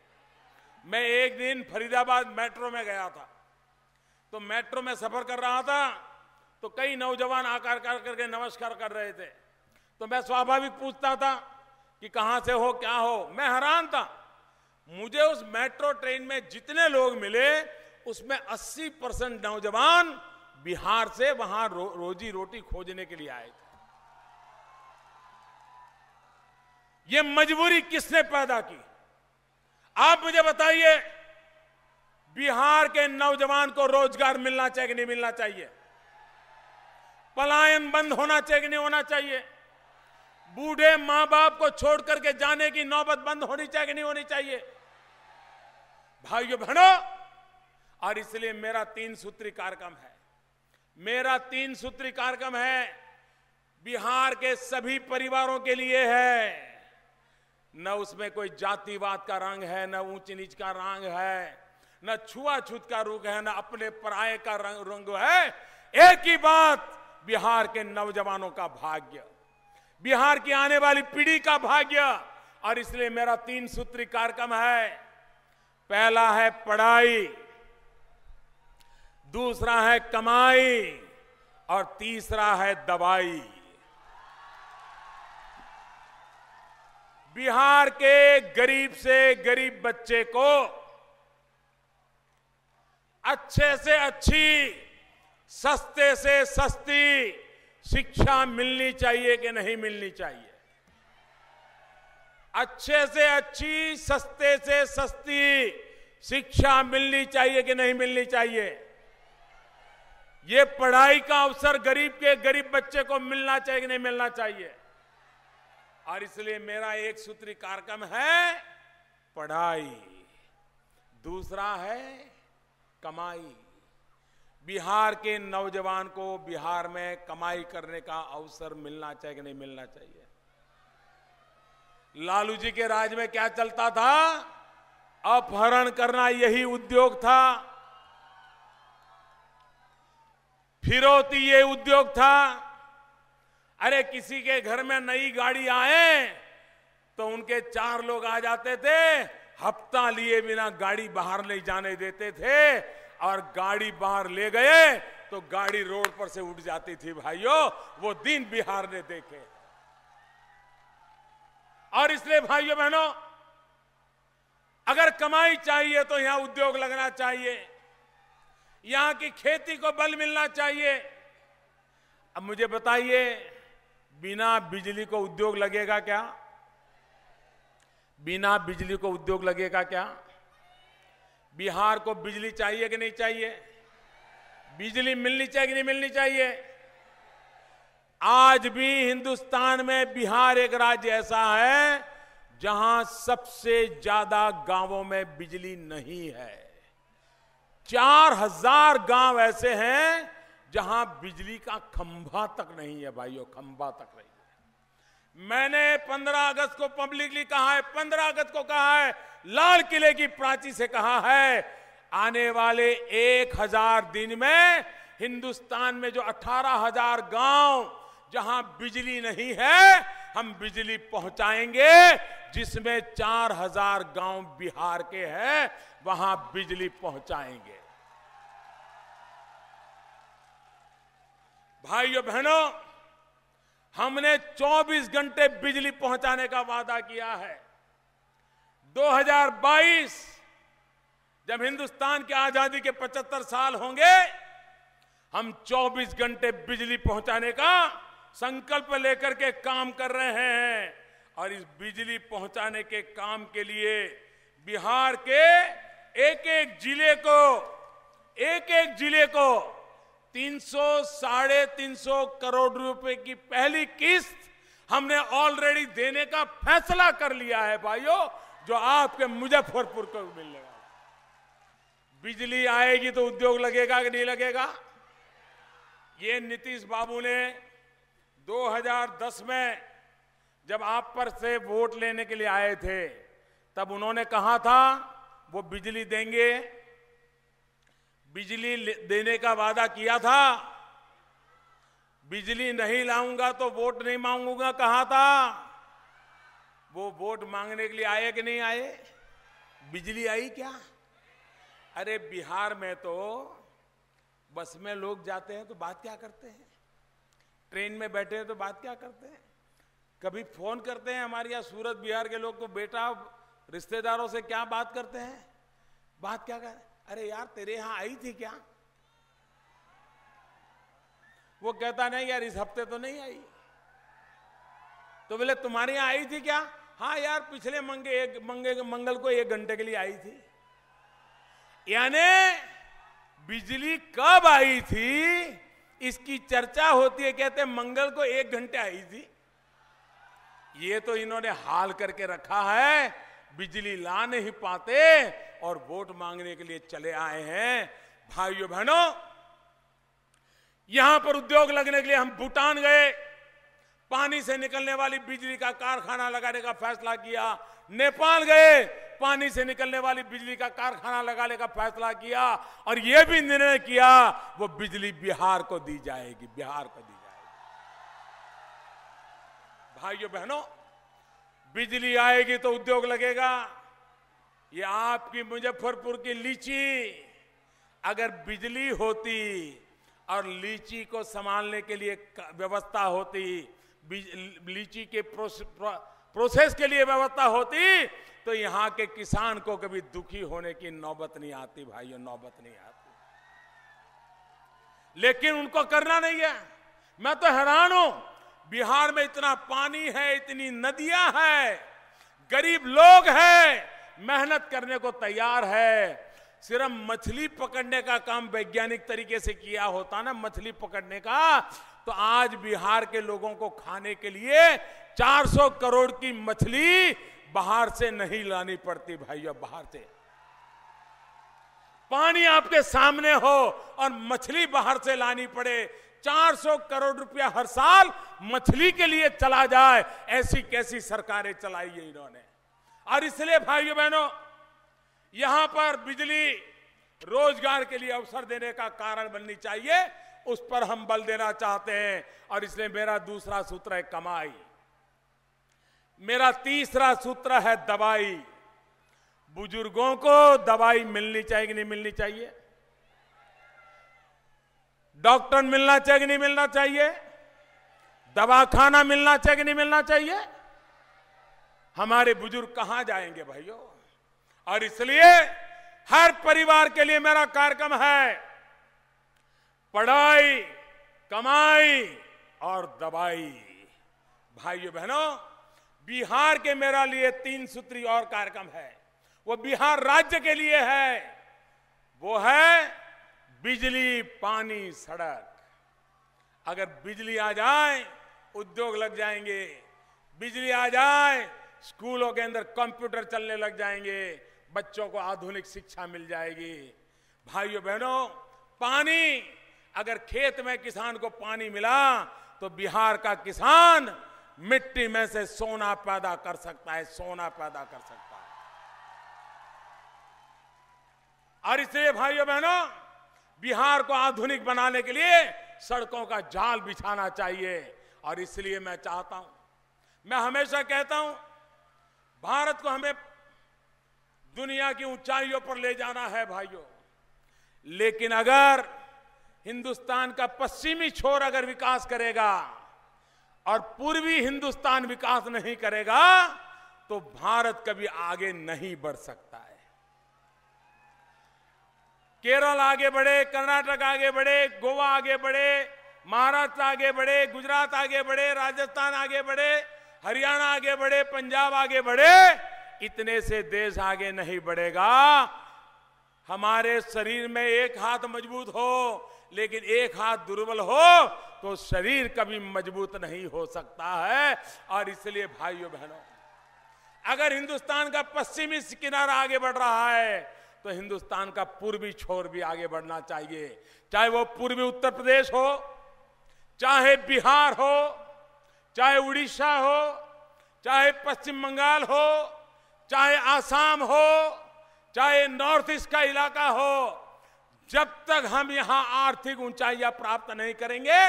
मैं एक दिन फरीदाबाद मेट्रो में गया था। तो मेट्रो में सफ़र कर रहा था तो कई नौजवान आकार कर करके नमस्कार कर रहे थे। तो मैं स्वाभाविक पूछता था कि कहाँ से हो क्या हो? मैं हैरान था। मुझे उस मेट्रो ट्रेन में जितने लोग मिले उसमें 80 परसेंट नौजवान बिहार से वहाँ रो, रोजी रोटी खोजने के लिए आए थे। ये मजबूरी किसने पैदा की? आप मुझे बताइए बिहार के नौजवान को रोज़गार मिलना चाहिए कि नहीं मिलना चाहिए? पलायन बंद होना चाहिए नहीं होना चाहिए? बूढ़े माँ बाप को छोड़ करके जाने की नौबत बंद होनी चाहिए नहीं होनी चाहिए? भाइयों बहनों और इसलिए मेरा तीन सूत्री कार्यक्रम है। मेरा तीन सूत्री कार्यक्रम है, बिहार के सभी परिवारों के लिए है। न उसमें कोई जातिवाद का रंग है, न ऊंच नीच का रंग है, न छुआछूत का रुख है, न अपने पराये का रंग रंग है। एक ही बात बिहार के नौजवानों का भाग्य, बिहार की आने वाली पीढ़ी का भाग्य, और इसलिए मेरा तीन सूत्री कार्यक्रम है। पहला है पढ़ाई, दूसरा है कमाई, और तीसरा है दवाई। बिहार के गरीब से गरीब बच्चे को अच्छे से अच्छी सस्ते से सस्ती शिक्षा मिलनी चाहिए कि नहीं मिलनी चाहिए? अच्छे से अच्छी, सस्ते से सस्ती शिक्षा मिलनी चाहिए कि नहीं मिलनी चाहिए? ये पढ़ाई का अवसर गरीब के गरीब बच्चे को मिलना चाहिए कि नहीं मिलना चाहिए? और इसलिए मेरा एक सूत्री कार्यक्रम है, पढ़ाई। दूसरा है, कमाई। बिहार के नौजवान को बिहार में कमाई करने का अवसर मिलना चाहिए कि नहीं मिलना चाहिए? लालू जी के राज में क्या चलता था? अपहरण करना यही उद्योग था। फिरौती ये उद्योग था। अरे किसी के घर में नई गाड़ी आए तो उनके चार लोग आ जाते थे, हफ़्ता लिए बिना गाड़ी बाहर नहीं जाने देते थे। और गाड़ी बाहर ले गए तो गाड़ी रोड पर से उठ जाती थी भाइयों। वो दिन बिहार ने देखे। और इसलिए भाइयों बहनों, अगर कमाई चाहिए तो यहाँ उद्योग लगना चाहिए। यहाँ की खेती को बल मिलना चाहिए। अब मुझे बताइए, बिना बिजली को उद्योग लगेगा क्या? बिना बिजली को उद्योग लगेगा क्या? बिहार को बिजली चाहिए कि नहीं चाहिए? बिजली मिलनी चाहिए कि नहीं मिलनी चाहिए? आज भी हिंदुस्तान में बिहार एक राज्य ऐसा है जहाँ सबसे ज़्यादा गाँवों में बिजली नहीं है। चार हज़ार गाँव ऐसे हैं जहाँ बिजली का खंभा तक नहीं है भाइयों, खंभा तक नहीं। मैंने 15 अगस्त को पब्लिकली कहा है 15 अगस्त को कहा है, लाल किले की प्राची से कहा है, आने वाले एक हज़ार दिन में हिंदुस्तान में जो अठारह हज़ार गाँव जहाँ बिजली नहीं है, हम बिजली पहुंचाएँगे, जिसमें चार हज़ार गाँव बिहार के हैं, वहाँ बिजली पहुंचाएँगे। भाइयों, बहनों हमने 24 घंटे बिजली पहुँचाने का वादा किया है। 2022 जब हिंदुस्तान की आज़ादी के 75 साल होंगे, हम 24 घंटे बिजली पहुँचाने का संकल्प लेकर के काम कर रहे हैं। और इस बिजली पहुँचाने के काम के लिए बिहार के एक एक ज़िले को एक एक ज़िले को 300 साढ़े तीन सौ करोड़ रुपए की पहली किस्त हमने ऑलरेडी देने का फैसला कर लिया है भाइयों, जो आपके मुजफ्फरपुर को वाला बिजली आएगी तो उद्योग लगेगा कि नहीं लगेगा? ये नीतीश बाबू ने 2010 में जब आप पर से वोट लेने के लिए आए थे, तब उन्होंने कहा था, वो बिजली देंगे बिजली देने का वादा किया था। बिजली नहीं लाऊँगा तो वोट नहीं मांगूँगा, कहा था? वो वोट मांगने के लिए आए कि नहीं आए? बिजली आई क्या? अरे बिहार में तो बस में लोग जाते हैं तो बात क्या करते हैं? ट्रेन में बैठे हैं तो बात क्या करते हैं? कभी फ़ोन करते हैं हमारे यहाँ सूरत बिहार के लोग को, बेटा, रिश्तेदारों से क्या बात करते हैं? बात क्या कर अरे यार, तेरे यहाँ आई थी क्या? वो कहता, नहीं यार, इस हफ़्ते तो नहीं आई। तो बोले, तुम्हारे यहाँ आई थी क्या? हाँ यार, पिछले मंगे, एक, मंगे, मंगल को एक घंटे के लिए आई थी। यानी बिजली कब आई थी? इसकी चर्चा होती है, कहते मंगल को एक घंटे आई थी। ये तो इन्होंने हाल करके रखा है, बिजली ला नहीं पाते और वोट मांगने के लिए चले आए हैं। भाइयों बहनों, यहाँ पर उद्योग लगने के लिए हम भूटान गए। पानी से निकलने वाली बिजली का कारखाना लगाने का फैसला किया। नेपाल गए, पानी से निकलने वाली बिजली का कारखाना लगाने का फैसला किया। और यह भी निर्णय किया, वो बिजली बिहार को दी जाएगी, बिहार को दी जाएगी। भाइयों बहनों, बिजली आएगी तो उद्योग लगेगा। ये आपकी मुजफ्फरपुर की लीची। अगर बिजली होती और लीची को संभालने के लिए व्यवस्था होती लीची के प्रोसेस के लिए व्यवस्था होती तो यहाँ के किसान को कभी दुखी होने की नौबत नहीं आती, भाइयों, नौबत नहीं आती। लेकिन उनको करना नहीं है। मैं तो हैरान हूँ। बिहार में इतना पानी है, इतनी नदियाँ हैं, गरीब लोग हैं। मेहनत करने को तैयार है। सिर्फ़ मछली पकड़ने का काम वैज्ञानिक तरीके से किया होता ना मछली पकड़ने का तो आज बिहार के लोगों को खाने के लिए 400 करोड़ की मछली बाहर से नहीं लानी पड़ती भाइयों बाहर से। पानी आपके सामने हो और मछली बाहर से लानी पड़े 400 करोड़ रुपया हर साल मछली के लिए चला जाए, ऐसी कैसी सरकारें चलाई है इन्होंने। और इसलिए भाइयों बहनों, यहाँ पर बिजली रोज़गार के लिए अवसर देने का कारण बननी चाहिए, उस पर हम बल देना चाहते हैं। और इसलिए मेरा दूसरा सूत्र है कमाई। मेरा तीसरा सूत्र है दवाई। बुज़ुर्गों को दवाई मिलनी चाहिए कि नहीं मिलनी चाहिए? डॉक्टर मिलना चाहिए कि नहीं मिलना चाहिए? दवाखाना मिलना चाहिए कि नहीं मिलना चाहिए? हमारे बुज़ुर्ग कहाँ जाएँगे भाइयों? और इसलिए हर परिवार के लिए मेरा कार्यक्रम है, पढ़ाई, कमाई और दवाई भाइयों बहनों, बिहार के मेरा लिए तीन सूत्री और कार्यक्रम है। वो बिहार राज्य के लिए है। वो है बिजली पानी सड़क। अगर बिजली आ जाए, उद्योग लग जाएँगे। बिजली आ जाए स्कूलों के अंदर कंप्यूटर चलने लग जाएँगे, बच्चों को आधुनिक शिक्षा मिल जाएगी। भाइयों बहनों, पानी, अगर खेत में किसान को पानी मिला तो बिहार का किसान मिट्टी में से सोना पैदा कर सकता है, सोना पैदा कर सकता है। और इसलिए भाइयों बहनों, बिहार को आधुनिक बनाने के लिए सड़कों का जाल बिछाना चाहिए। और इसलिए मैं चाहता हूँ, मैं हमेशा कहता हूँ भारत को हमें दुनिया की ऊंचाइयों पर ले जाना है, भाइयों। लेकिन अगर हिंदुस्तान का पश्चिमी छोर अगर विकास करेगा और पूर्वी हिंदुस्तान विकास नहीं करेगा तो भारत कभी आगे नहीं बढ़ सकता है। केरल आगे बढ़े, कर्नाटक आगे बढ़े, गोवा आगे बढ़े, महाराष्ट्र आगे बढ़े, गुजरात आगे बढ़े, राजस्थान आगे बढ़े हरियाणा आगे बढ़े, पंजाब आगे बढ़े, इतने से देश आगे नहीं बढ़ेगा। हमारे शरीर में एक हाथ मज़बूत हो, लेकिन एक हाथ दुर्बल हो तो शरीर कभी मज़बूत नहीं हो सकता है। और इसलिए भाइयों बहनों, अगर हिंदुस्तान का पश्चिमी किनारा आगे बढ़ रहा है तो हिंदुस्तान का पूर्वी छोर भी आगे बढ़ना चाहिए। चाहे वो पूर्वी उत्तर प्रदेश हो, चाहे बिहार हो चाहे उड़ीसा हो, चाहे पश्चिम बंगाल हो, चाहे आसाम हो, चाहे नॉर्थ ईस्ट का इलाका हो, जब तक हम यहाँ आर्थिक ऊंचाइयाँ प्राप्त नहीं करेंगे,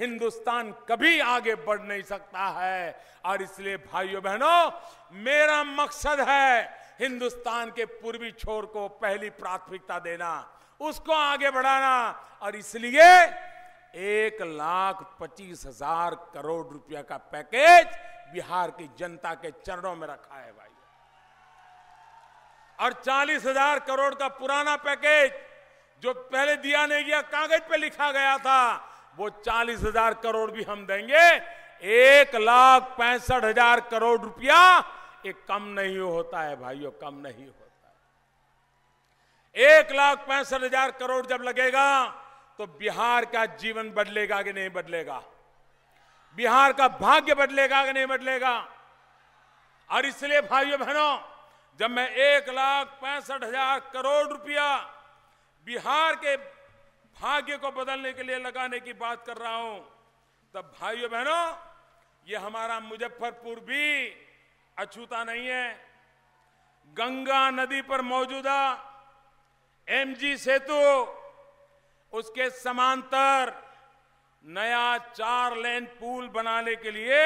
हिंदुस्तान कभी आगे बढ़ नहीं सकता है। और इसलिए भाइयों बहनों, मेरा मकसद है हिंदुस्तान के पूर्वी छोर को पहली प्राथमिकता देना, उसको आगे बढ़ाना। और इसलिए एक लाख पच्चीस हज़ार करोड़ रुपया का पैकेज बिहार की जनता के चरणों में रखा है भाई। और चालीस हज़ार करोड़ का पुराना पैकेज जो पहले दिया नहीं गया, कागज़ पे लिखा गया था, वो चालीस हज़ार करोड़ भी हम देंगे। एक लाख पैंसठ हज़ार करोड़ रुपया, ये कम नहीं होता है भाइयों, कम नहीं होता एक लाख पैंसठ हज़ार करोड़ जब लगेगा तो बिहार का जीवन बदलेगा कि नहीं बदलेगा? बिहार का भाग्य बदलेगा कि नहीं बदलेगा? और इसलिए भाइयों बहनों, जब मैं एक लाख पैंसठ हज़ार करोड़ रुपया बिहार के भाग्य को बदलने के लिए लगाने की बात कर रहा हूँ, तब भाइयों बहनों, ये हमारा मुजफ्फरपुर भी अछूता नहीं है। गंगा नदी पर मौजूदा एमजी सेतु उसके समांतर नया चार लेन पुल बनाने के लिए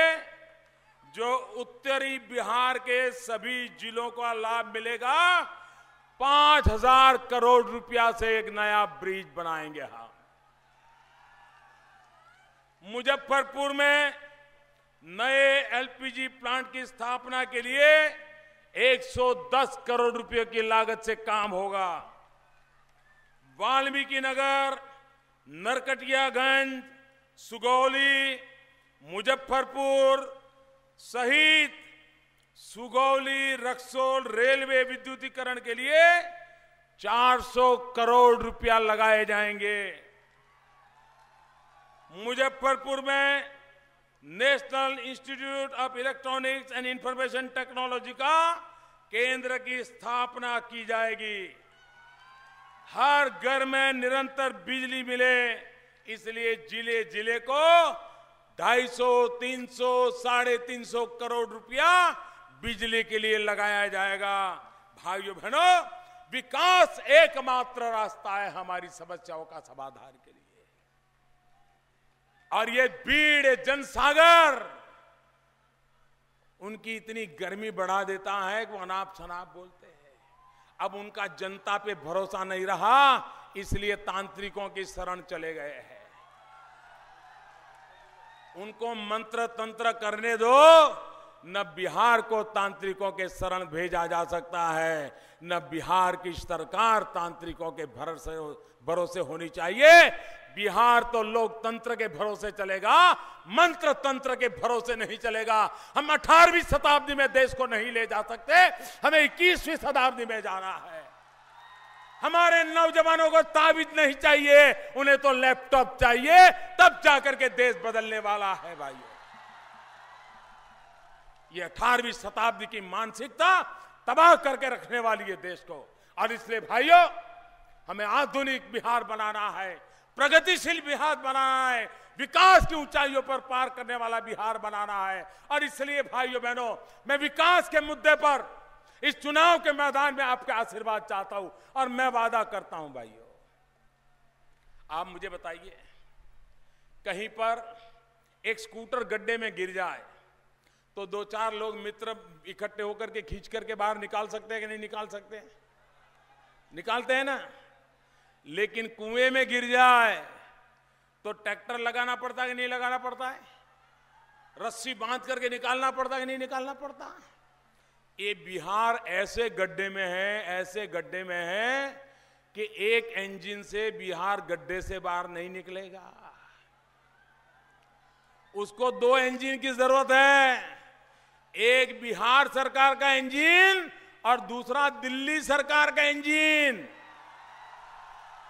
जो उत्तरी बिहार के सभी जिलों का लाभ मिलेगा, पाँच हज़ार करोड़ रुपया से एक नया ब्रिज बनाएँगे हम। मुजफ्फरपुर में नए एलपीजी प्लांट की स्थापना के लिए 110 करोड़ रुपए की लागत से काम होगा। वाल्मीकि नगर, नरकटियागंज, सुगौली, मुजफ्फरपुर सहित सुगौली रक्सोल रेलवे विद्युतीकरण के लिए 400 करोड़ रुपया लगाए जाएँगे। मुजफ्फरपुर में national institute of electronics and information technology का केंद्र की स्थापना की जाएगी। हर घर में निरंतर बिजली मिले इसलिए ज़िले ज़िले को 250, 300, साढ़े तीन सौ करोड़ रुपया बिजली के लिए लगाया जाएगा। भाइयों बहनों विकास एकमात्र रास्ता है हमारी समस्याओं का समाधान के लिए। और ये भीड़ जनसागर उनकी इतनी गर्मी बढ़ा देता है कि वो अनाप शनाप बोलते अब उनका जनता पे भरोसा नहीं रहा, इसलिए तांत्रिकों की शरण चले गए हैं। उनको मंत्र तंत्र करने दो, न बिहार को तांत्रिकों के शरण भेजा जा सकता है, न बिहार की सरकार तांत्रिकों के भरोसे भरोसे होनी चाहिए। बिहार तो लोकतंत्र के भरोसे चलेगा, मंत्र तंत्र के भरोसे नहीं चलेगा। हम अठारहवीं शताब्दी में देश को नहीं ले जा सकते, हमें इक्कीसवीं शताब्दी में जाना है। हमारे नौजवानों को ताबीज नहीं चाहिए, उन्हें तो लैपटॉप चाहिए, तब जाकर के देश बदलने वाला है भाइयों। ये अठारहवीं शताब्दी की मानसिकता तबाह करके रखने वाली है देश को। और इसलिए भाइयों, हमें आधुनिक बिहार बनाना है। प्रगतिशील बिहार बनाना है विकास की ऊंचाइयों पर पार करने वाला बिहार बनाना है। और इसलिए भाइयों बहनों, मैं विकास के मुद्दे पर, इस चुनाव के मैदान में आपके आशीर्वाद चाहता हूँ और मैं वादा करता हूँ भाइयों। आप मुझे बताइए, कहीं पर एक स्कूटर गड्ढे में गिर जाए तो दो चार लोग मित्र इकट्ठे होकर के खींच करके बाहर निकाल सकते हैं कि नहीं निकाल सकते? निकालते हैं ना? लेकिन कुएँ में गिर जाए तो ट्रैक्टर लगाना पड़ता है कि नहीं लगाना पड़ता है? रस्सी बाँध करके निकालना पड़ता है कि नहीं निकालना पड़ता? ये बिहार ऐसे गड्ढे में है, ऐसे गड्ढे में है कि एक इंजन से बिहार गड्ढे से बाहर नहीं निकलेगा। उसको दो इंजन की ज़रूरत है। एक बिहार सरकार का इंजन और दूसरा दिल्ली सरकार का इंजन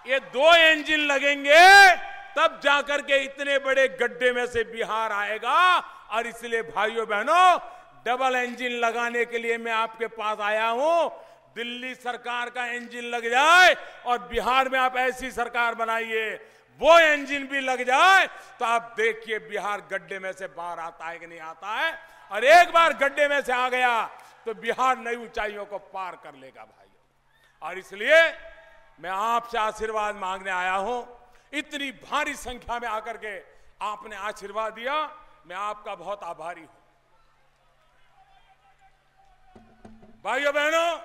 ये दो इंजन लगेंगे, तब जाकर के इतने बड़े गड्ढे में से बिहार आएगा। और इसलिए भाइयों बहनों डबल इंजन लगाने के लिए मैं आपके पास आया हूँ। दिल्ली सरकार का इंजन लग जाए और बिहार में आप ऐसी सरकार बनाइए, वो इंजन भी लग जाए तो आप देखिए बिहार गड्ढे में से बाहर आता है कि नहीं आता है। और एक बार गड्ढे में से आ गया तो बिहार नई ऊंचाइयों को पार कर लेगा भाइयों। और इसलिए मैं आपसे आशीर्वाद मांगने आया हूँ। इतनी भारी संख्या में आकर के आपने आशीर्वाद दिया। मैं आपका बहुत आभारी हूँ। भाइयों बहनों,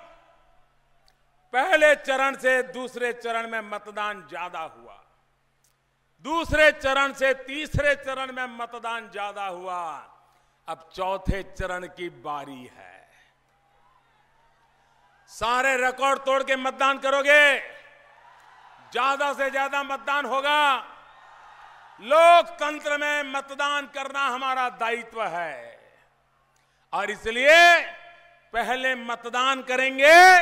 पहले चरण से दूसरे चरण में मतदान ज़्यादा हुआ। दूसरे चरण से तीसरे चरण में मतदान ज़्यादा हुआ। अब चौथे चरण की बारी है। सारे रिकॉर्ड तोड़ के मतदान करोगे? ज़्यादा से ज़्यादा मतदान होगा। लोकतंत्र में मतदान करना हमारा दायित्व है। और इसलिए पहले मतदान करेंगे,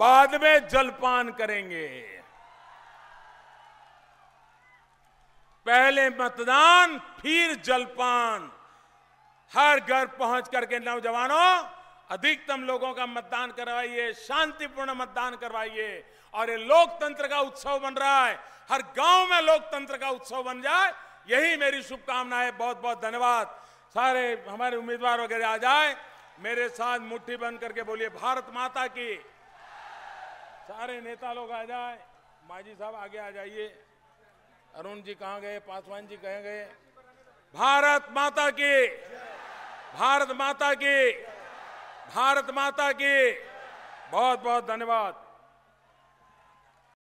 बाद में जलपान करेंगे। पहले मतदान, फिर जलपान। हर घर पहुँच करके नौजवानों, अधिकतम लोगों का मतदान करवाइए, शांतिपूर्ण मतदान करवाइए। और ये लोकतंत्र का उत्सव बन रहा है। हर गाँव में लोकतंत्र का उत्सव बन जाए, यही मेरी शुभकामना है बहुत बहुत धन्यवाद। सारे हमारे उम्मीदवार वगैरह आ जाए, मेरे साथ मुट्ठी बंद करके बोलिए, भारत माता की। सारे नेता लोग आ जाए। माजी साहब, आगे आ जाइए। अरुण जी कहाँ गए? पासवान जी कहे गए? भारत माता की। भारत माता की। भारत माता की। बहुत बहुत धन्यवाद।